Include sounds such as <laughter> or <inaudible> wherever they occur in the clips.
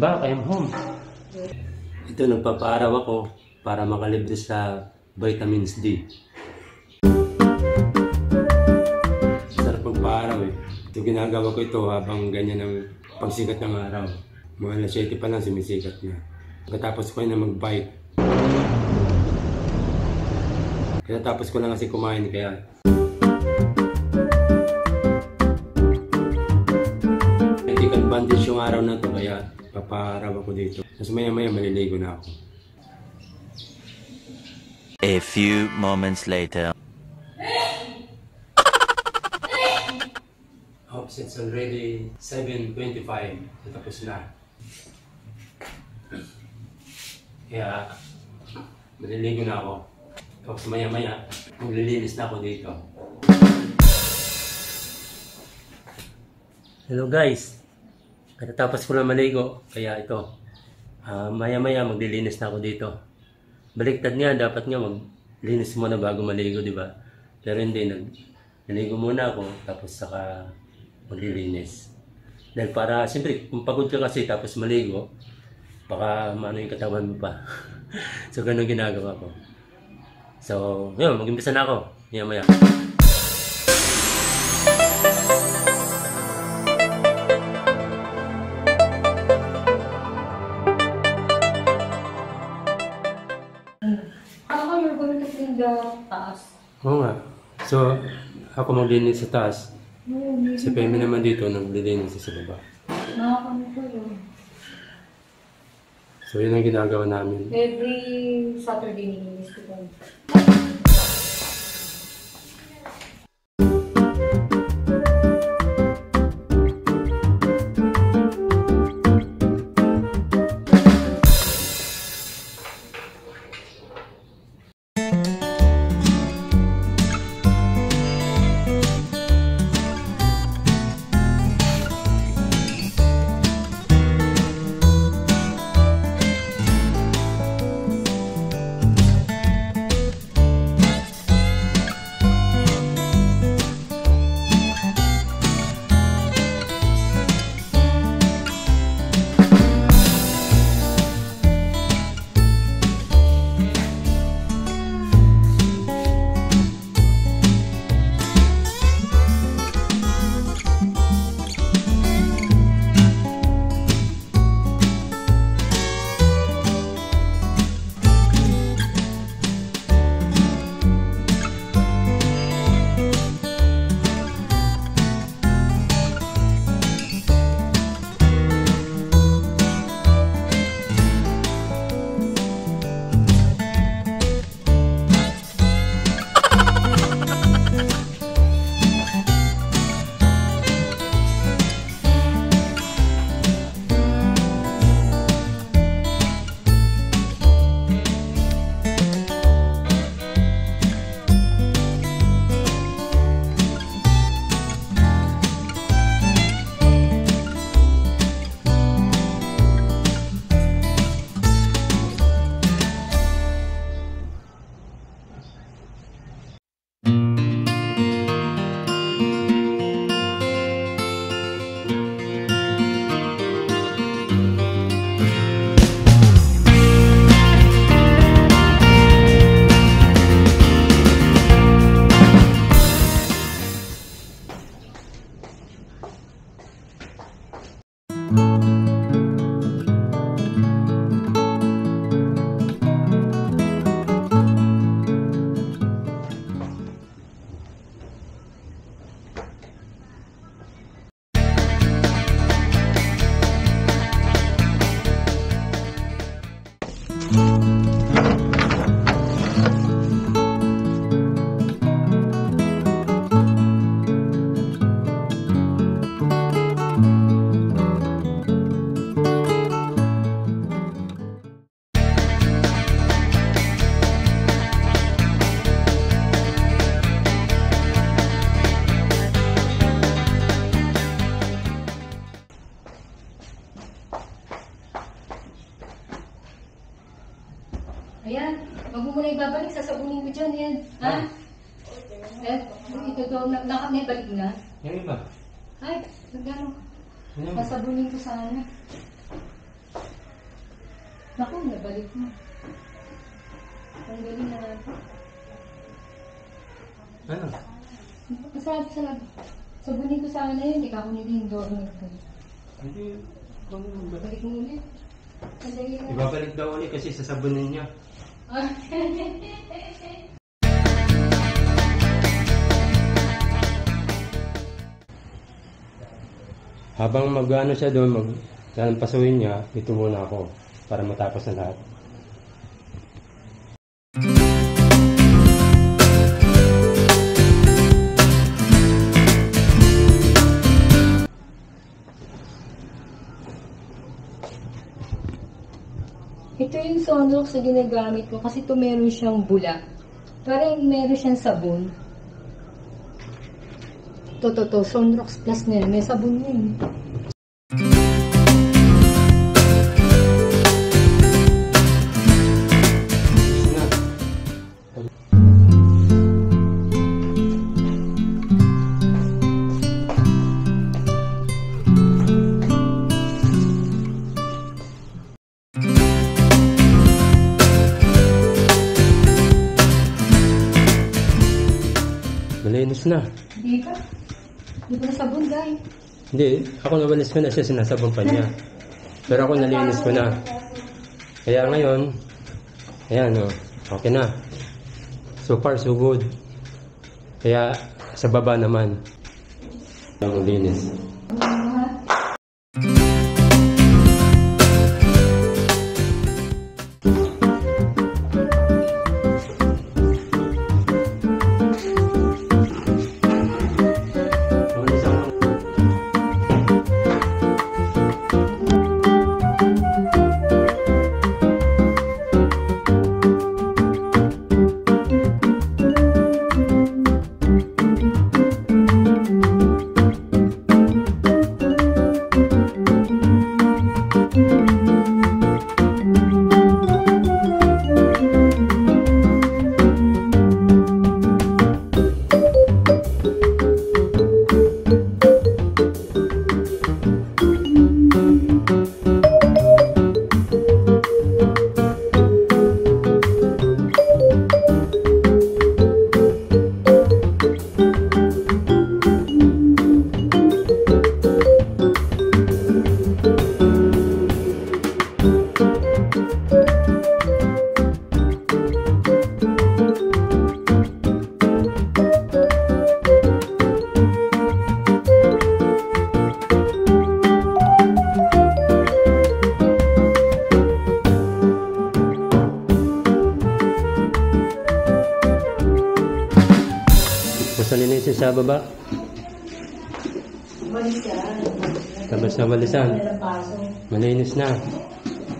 I'm back, I'm home. Ito, nagpapaaraw ako para makalibre sa vitamins D. Sarap magpaaraw eh. Ito ginagawa ko ito habang ganyan ang pagsikat ng araw. Mga alas 7 pa lang sumisikat na. Pagkatapos ko na mag-bike. Kaya tapos ko lang kasi kumain kaya advantage yung araw na to kaya paparaw ako dito. Tapos maya maya maliligo na ako. A few moments later. Oops, it's already 7.25. Tapos na. Kaya maliligo na ako. Tapos maya maya maglilinis na ako dito. Hello guys! Katatapos ko na maligo, kaya ito. Ah, maya-maya maglilinis na ako dito. Baliktad nga, dapat nga maglinis muna bago maligo, di ba? Pero hindi, nag, naligo muna ako, tapos saka maglilinis. Dahil para, siyempre, kung pagod ka kasi tapos maligo, baka maano yung katawan mo pa. <laughs> so, ganun ginagawa ko. So, yun, mag-umpisa na ako. Maya-maya. So, ako maglilinis sa taas. Si Pemi naman dito, naglilinis sa baba. Nakakano ko yun. So, yun ang ginagawa namin. Every Saturday nilinis ko doon. Ayan, wag mo muna ibabalik, sasabunin mo dyan, yan. Ha? Eh, ito daw, na, na, may balik na. Yung iba. Ay, nagano, Ano? sasabunin ko sana. Naku, nabalik mo. Ang galing na natin. Ano? Masarap sa Sabunin ko sana yun, ikaw ko nila yung doormat ko. Hindi. Balik mo ulit. Ibabalik daw ulit kasi sasabunin niya. <laughs> Habang mag-ano siya doon, mag lalampasuhin niya, ito muna ako para matapos na lahat. Ito Sonrox na ginagamit ko kasi ito meron siyang bula. Parang meron siyang sabon. Ito, to, to, Sonrox Plus na yan. May sabon yun. Malinis na. Hindi ka. Hindi ko na sabon, guys. Hindi, ako nawalis ko na siya, sinasabon pa niya. Pero ako nalinis ko na. Kaya ngayon, ayan o, okay na. So far, so good. Kaya sa baba naman, ang linis. Linisin sa baba. Tapos na walisan. Malinis na.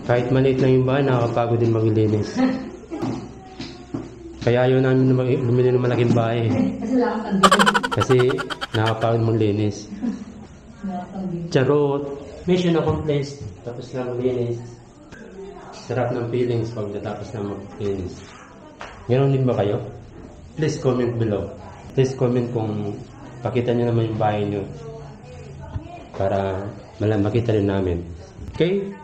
Kahit maliit lang yung bahay, nakakapagod din maglinis. Kaya ayaw namin bumili ng malaking bahay. Kasi. Kasi nakakapagod maglinis. Charot! Mission accomplished. Tapos na maglinis. Sarap ng feelings pag natapos na maglinis. Ganon din ba kayo? Please comment below. Please comment kung pakita nyo naman yung bahay nyo. Para malam makita rin namin. Okay?